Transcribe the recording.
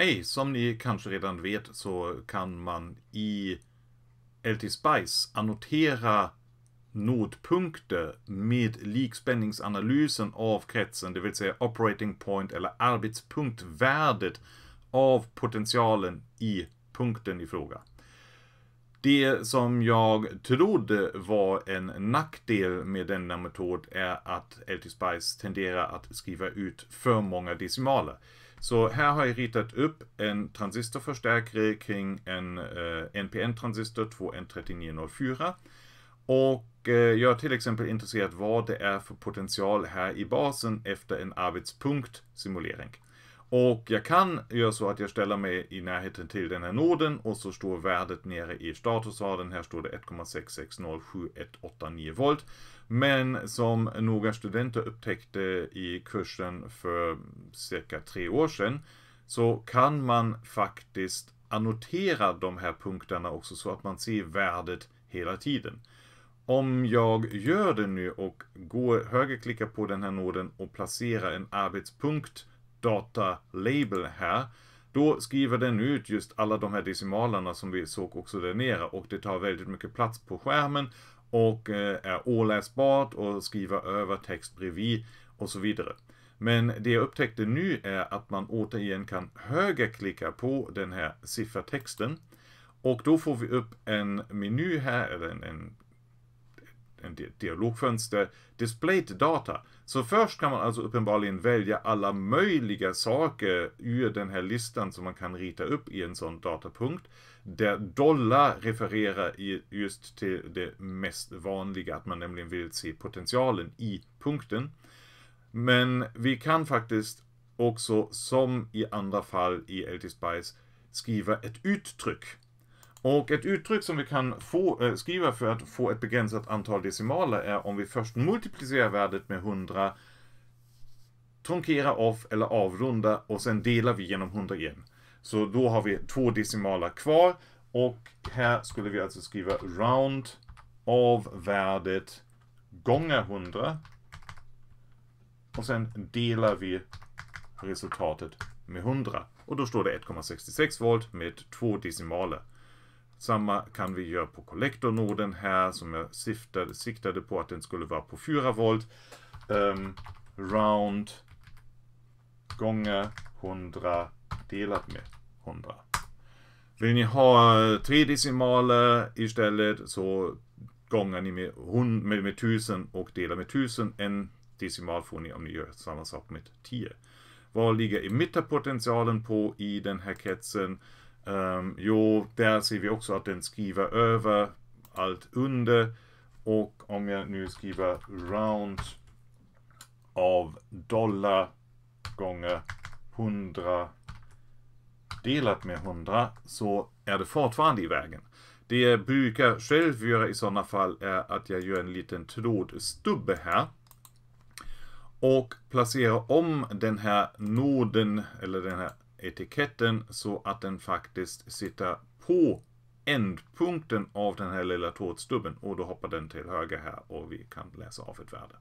Hej, som ni kanske redan vet så kan man i LT Spice annotera nodpunkter med likspänningsanalysen av kretsen, det vill säga operating point eller arbetspunktvärdet av potentialen i punkten i fråga. Det som jag trodde var en nackdel med denna metod är att LT-Spice tenderar att skriva ut för många decimaler. Så här har jag ritat upp en transistorförstärkare kring en eh, NPN-transistor 2N3904. Och eh, jag är till exempel intresserad vad det är för potential här i basen efter en arbetspunktsimulering. simulering. Och jag kan göra så att jag ställer mig i närheten till den här noden och så står värdet nere i statusraden. Här står det 1,6607189 volt. Men som några studenter upptäckte i kursen för cirka tre år sedan så kan man faktiskt annotera de här punkterna också så att man ser värdet hela tiden. Om jag gör det nu och går högerklickar på den här noden och placerar en arbetspunkt data label här. Då skriver den ut just alla de här decimalerna som vi såg också där nere och det tar väldigt mycket plats på skärmen och eh, är oläsbart och skriver över text bredvid och så vidare. Men det jag upptäckte nu är att man återigen kan högerklicka på den här siffertexten och då får vi upp en meny här, eller en, en en dialogfönster, displayed data. Så först kan man alltså uppenbarligen välja alla möjliga saker ur den här listan som man kan rita upp i en sån datapunkt. Där dollar refererar just till det mest vanliga, att man nämligen vill se potentialen i punkten. Men vi kan faktiskt också, som i andra fall i LT-Spice, skriva ett uttryck och ett uttryck som vi kan få, äh, skriva för att få ett begränsat antal decimaler är om vi först multiplicerar värdet med 100, trunkerar off eller avrundar och sen delar vi genom 100 igen. Så då har vi två decimaler kvar och här skulle vi alltså skriva round av värdet gånger 100 och sen delar vi resultatet med 100 och då står det 1,66 volt med två decimaler. Samma kan vi göra på kollektornoden här som jag siftade, siktade på att den skulle vara på 4 volt. Um, round gånger 100 delat med 100. Vill ni ha eh, tre decimaler istället så gånger ni med, med, med 1000 och delar med 1000. En decimal får ni om ni gör samma sak med 10. Vad ligger emitterpotentialen på i den här kretsen? Um, jo, där ser vi också att den skriver över allt under. Och om jag nu skriver round av dollar gånger 100 delat med 100 så är det fortfarande i vägen. Det jag brukar själv göra i sådana fall är att jag gör en liten trådstubbe här. Och placerar om den här noden, eller den här etiketten så att den faktiskt sitter på ändpunkten av den här lilla tårtstubben och då hoppar den till höger här och vi kan läsa av ett värde.